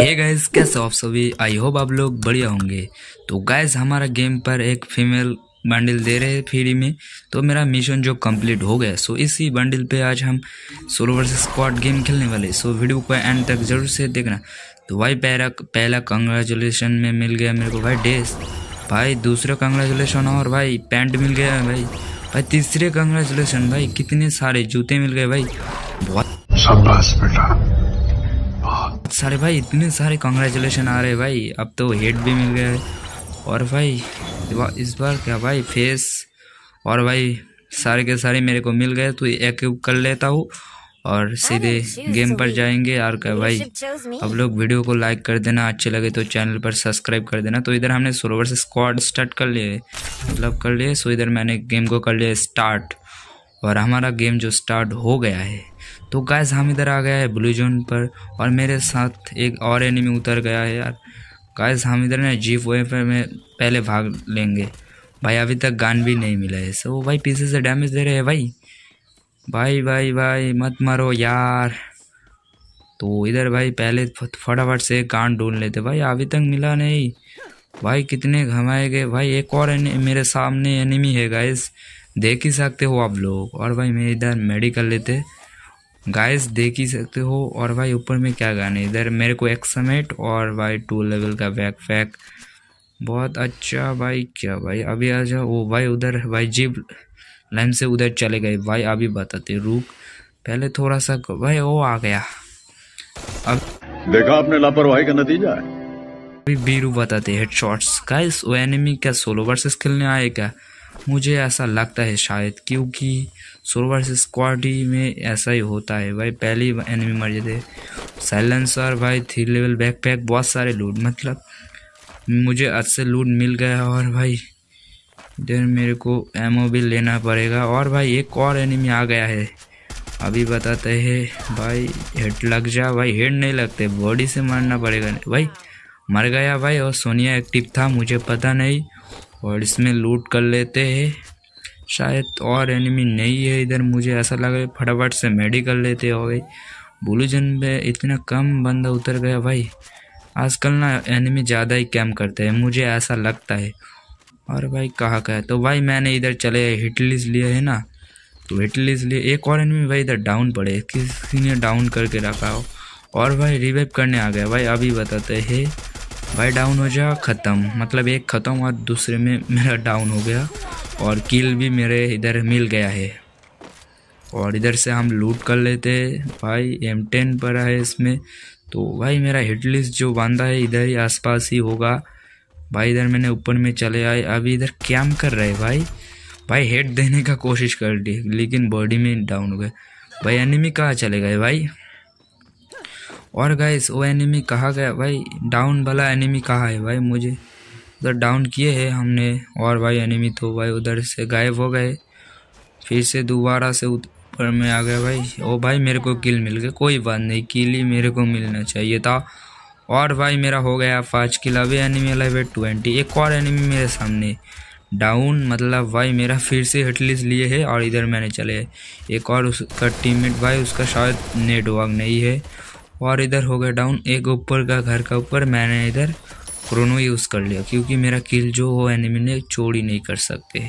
Hey guys कैसे आप सभी? आई होप आप लोग बढ़िया होंगे। तो गाइस हमारा गेम पर एक फीमेल बंडल दे रहे हैं फ्री में। तो मेरा मिशन जो कंप्लीट हो गया। सो इसी बंडल पे आज हम सोलो वर्सेस स्क्वाड गेम खेलने वाले सो वीडियो को एंड तक ज़रूर से देखना। तो भाई, पहला पहला कंग्रेचुलेशन में मिल गया मेरे को भाई डेस भाई, दूसरा कंग्रेचुलेशन और भाई पैंट मिल गया भाई। भाई, तीसरे कंग्रेचुलेशन भाई, कितने सारे जूते मिल गए भाई। बहुत सारे भाई इतने सारे कॉन्ग्रेचुलेशन आ रहे भाई। अब तो हेड भी मिल गया है। और भाई इस बार क्या भाई फेस और भाई सारे के सारे मेरे को मिल गए तो एक कर लेता हूँ। और सीधे गेम पर जाएँगे। और क्या भाई अब लोग वीडियो को लाइक कर देना अच्छे लगे तो चैनल पर सब्सक्राइब कर देना। तो इधर हमने सोलोवर से स्क्वाड स्टार्ट कर लिए। मतलब कर लिए सो इधर मैंने गेम को कर लिया स्टार्ट और हमारा गेम जो स्टार्ट हो गया है। तो गैस हम इधर आ गया है ब्लू जोन पर और मेरे साथ एक और एनिमी उतर गया है यार। गैस हम इधर ना जीप वे पर में पहले भाग लेंगे। भाई, अभी तक गान भी नहीं मिला है। सो भाई पीछे से डैमेज दे रहे हैं भाई। भाई भाई भाई, मत मारो यार। तो इधर भाई, पहले फटाफट से कान ढूंढ लेते भाई, अभी तक मिला नहीं। भाई, कितने घमाए गए। भाई, एक और मेरे सामने एनिमी है गाइस देख ही सकते हो आप लोग। और भाई, मैं इधर मेडिकल लेते। गाइस देख ही सकते हो। और भाई ऊपर में क्या गाने इधर मेरे को एक समेट और भाई टू लेवल का बैक फैक बहुत अच्छा भाई क्या भाई? अभी आ जाओ। वो भाई उधर भाई जीप लाइन से उधर चले गए। भाई अभी बताते रुक। पहले थोड़ा सा भाई वो आ गया। अब देखा आपने लापरवाही का नतीजा है? अभी बीरू बताते हेड शॉट्स गाइस वो एनिमी क्या सोलो वर्सेस खेलने आए क्या? मुझे ऐसा लगता है शायद क्योंकि सोलो वर्सेस स्क्वाडी में ऐसा ही होता है। भाई, पहले एनिमी मर जाते साइलेंसर भाई थ्री लेवल बैकपैक बहुत सारे लूट मतलब मुझे अच्छे लूट मिल गया और भाई, इधर मेरे को एमओ भी लेना पड़ेगा। और भाई, एक और एनिमी आ गया है। अभी बताते हैं, भाई हेड लग जा। भाई हेड नहीं लगते बॉडी से मारना पड़ेगा। भाई, मर गया भाई, और सोनिया एक्टिव था, मुझे पता नहीं। और इसमें लूट कर लेते हैं। शायद और एनिमी नहीं है इधर, मुझे ऐसा लगा फटाफट से मेडिकल लेते हो गई ब्लू जन पे इतना कम बंदा उतर गया भाई। आजकल ना एनिमी ज़्यादा ही कैम करते हैं, मुझे ऐसा लगता है। और भाई कहाँ का है? तो भाई मैंने इधर चले हिटलिस लिए है ना तो हिटलिस लिए एक और एनिमी भाई इधर डाउन पड़े। किसी ने डाउन करके रखा हो। और भाई रिवाइव करने आ गया। भाई अभी बताते हैं। भाई डाउन हो जा, ख़त्म। मतलब एक ख़त्म और दूसरे में मेरा डाउन हो गया और किल भी मेरे इधर मिल गया है। और इधर से हम लूट कर लेते भाई एम टेन पर है इसमें। तो भाई, मेरा हिट लिस्ट जो बांधा है, इधर ही आसपास ही होगा। भाई, इधर मैंने ऊपर में चले आए। अभी इधर कैम कर रहे भाई। भाई हेड देने का कोशिश कर ली लेकिन बॉडी में डाउन हो गए। भाई एनिमी कहाँ चले गए भाई? और गाइस वो एनिमी कहाँ गया? भाई डाउन वाला एनिमी कहाँ है भाई मुझे? उधर डाउन किए हैं हमने, और भाई एनिमी तो भाई उधर से गायब हो गए। फिर से दोबारा से ऊपर में आ गया भाई। ओ भाई, मेरे को किल मिल गया। कोई बात नहीं किल ही मेरे को मिलना चाहिए था। और भाई, मेरा हो गया पाँच किल अभी एनिमी लाइव ट्वेंटी एक और एनिमी मेरे सामने। डाउन मतलब भाई, मेरा फिर से हिटलिस लिए है और इधर मैंने चले। एक और उसका टीममेट भाई, उसका शायद नेटवर्क नहीं है। और इधर हो गया डाउन एक ऊपर का घर का ऊपर मैंने इधर क्रोनो यूज़ कर लिया, क्योंकि मेरा किल जो हो एनिमी ने चोरी नहीं कर सकते।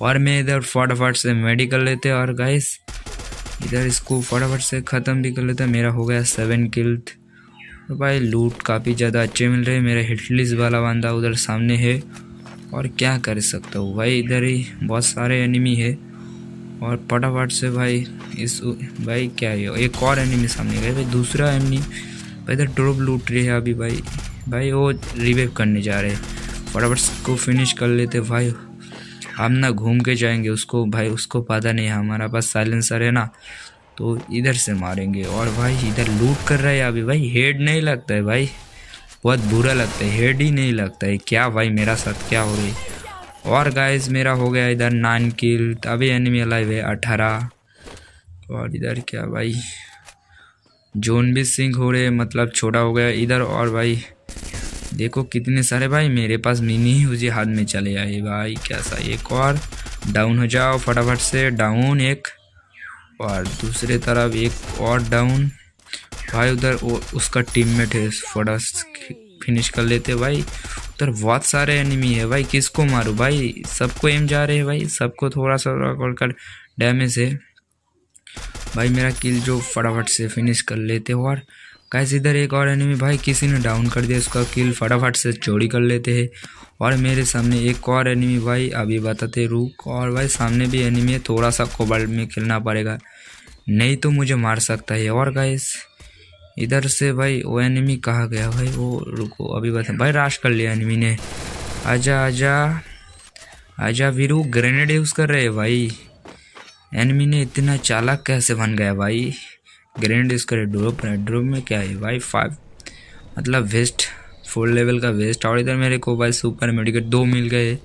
और मैं इधर फटाफट से मेडिकल लेते और गाइस इधर इसको फटाफट से ख़त्म भी कर लेते। मेरा हो गया सेवन किल तो भाई लूट काफ़ी ज़्यादा अच्छे मिल रहे मेरा हिटलिस वाला बंदा उधर सामने है। और क्या कर सकता हूँ? भाई इधर ही बहुत सारे एनिमी है। और फटाफट से भाई इस भाई क्या है एक और एनिमी सामने गए भाई, दूसरा एनिमी भाई इधर ड्रॉप लूट रही है अभी भाई। भाई वो रिवाइव करने जा रहे फटाफट को फिनिश कर लेते भाई। हम ना घूम के जाएँगे, उसको भाई, उसको पता नहीं है, हमारा पास साइलेंसर है ना। तो इधर से मारेंगे और भाई इधर लूट कर रहा है अभी। भाई हेड नहीं लगता है भाई। बहुत बुरा लगता है हेड ही नहीं लगता है। क्या भाई मेरा साथ क्या हो रही है? और गाइस मेरा हो गया इधर नाइन किल अभी एनिमी अलाइव है अठारह। और इधर क्या भाई? जोन भी सिंह हो रहे मतलब छोटा हो गया इधर और भाई। देखो कितने सारे भाई, मेरे पास मिनी उसी हाथ में चले आए भाई। कैसा एक और। डाउन हो जाओ फटाफट से डाउन एक। और दूसरे तरफ़ एक और डाउन भाई उधर उसका टीममेट है, फटाफट फिनिश कर लेते भाई। उधर बहुत सारे एनिमी है भाई। किसको मारूं भाई? सबको एम जा रहे हैं भाई। सबको थोड़ा सा डैमेज है। भाई, मेरा किल जो फटाफट से फिनिश कर लेते हो और कैसे इधर एक और एनिमी भाई, किसी ने डाउन कर दिया, उसका किल फटाफट से चोरी कर लेते हैं। और मेरे सामने एक और एनिमी भाई, अभी बताते रुक। और भाई, सामने भी एनिमी है थोड़ा सा कोबाल्ट में खेलना पड़ेगा। नहीं तो मुझे मार सकता है। और गाइस इधर से भाई, वो एनिमी कहा गया? भाई, वो रुको, अभी बता भाई राश कर लिया एनिमी ने। आजा आजा। आजा, वीरू ग्रेनेड यूज़ कर रहे भाई। एनिमी ने इतना चालाक कैसे बन गया भाई? ग्रेनेड यूज़ करे ड्रोप ड्रोप में क्या है भाई? फाइव मतलब वेस्ट फोर लेवल का वेस्ट और इधर मेरे को भाई सुपर मेडिकेट दो मिल गए।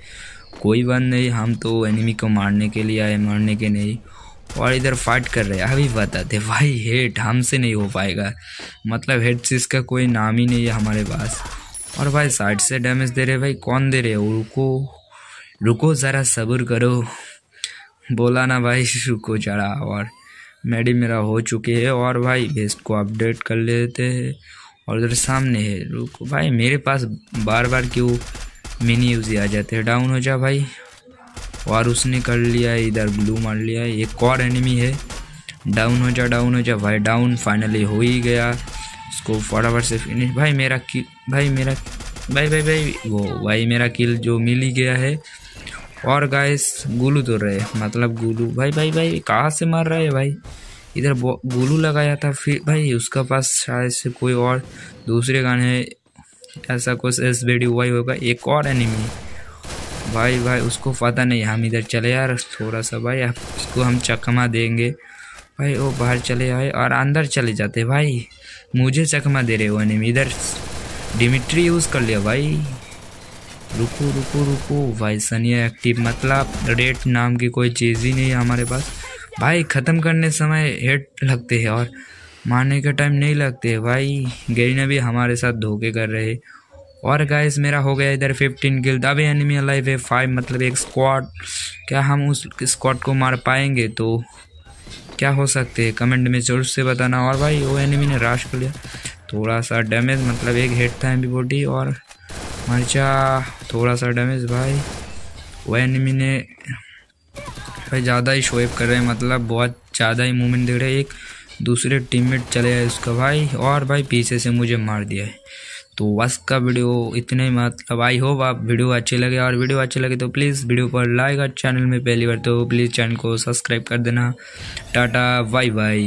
कोई बात नहीं, हम तो एनिमी को मारने के लिए आए, मारने के नहीं। और इधर फाइट कर रहे हैं। अभी बताते भाई हेट हमसे नहीं हो पाएगा। मतलब हेड से इसका कोई नाम ही नहीं है हमारे पास। और भाई साइड से डैमेज दे रहे भाई, कौन दे रहे हो? रुको रुको, ज़रा सब्र करो। बोला ना भाई, रुको जरा और मेडी मेरा हो चुके है और भाई बेस्ट को अपडेट कर लेते हैं। और उधर सामने है, रुको, भाई, मेरे पास बार बार क्यों मिनी यूज़ आ जाते हैं? डाउन हो जा भाई। और उसने कर लिया है इधर ब्लू मार लिया। है एक और एनिमी है। डाउन हो जा डाउन हो जा। भाई डाउन फाइनली हो ही गया। उसको फटाफट से फिनिश भाई, मेरा किल भाई, मेरा, भाई भाई भाई, वो, भाई, मेरा किल जो मिल ही गया है। और गाइस गुलू तो रहे। मतलब गुलू, भाई भाई भाई, कहाँ से मार रहा है भाई? इधर गुलू लगाया था, फिर भाई, उसका पास शायद से कोई और दूसरे गाने ऐसा कुछ एस बी डी हुआ ही होगा। एक और एनिमी भाई भाई, उसको पता नहीं, हम इधर चले यार थोड़ा सा भाई उसको हम चकमा देंगे। भाई, वो बाहर चले आए और अंदर चले जाते भाई। मुझे चकमा दे रहे हो एनिमी इधर डिमिट्री यूज़ कर लिया भाई। रुको रुको रुको, भाई, सनिया एक्टिव मतलब रेड नाम की कोई चीज़ ही नहीं है हमारे पास। भाई, ख़त्म करने समय हेड लगते हैं और मारने के टाइम नहीं लगते भाई, गेरी भी हमारे साथ धोखे कर रहे और गाइस मेरा हो गया इधर फिफ्टीन किल अभी एनिमी अलाइव है फाइव मतलब एक स्क्वाड क्या हम उस स्क्वाड को मार पाएँगे? तो क्या हो सकते हैं? कमेंट में ज़रूर से बताना। और भाई, वो एनिमी ने राश कर लिया। थोड़ा सा डैमेज मतलब एक हेड था एम बॉडी और मर्चा थोड़ा सा डैमेज भाई। वो एनिमी ने भाई, ज़्यादा ही शोएप कर रहे हैं। मतलब बहुत ज़्यादा ही मूवमेंट दे रहे हैं। एक दूसरे टीममेट चले आए उसका भाई। और भाई, पीछे से मुझे मार दिया है। तो बस का वीडियो इतने मतलब आई होप आप वीडियो अच्छे लगे, और वीडियो अच्छे लगे तो प्लीज़ वीडियो पर लाइक और चैनल में पहली बार तो प्लीज़ चैनल को सब्सक्राइब कर देना। Tata bye bye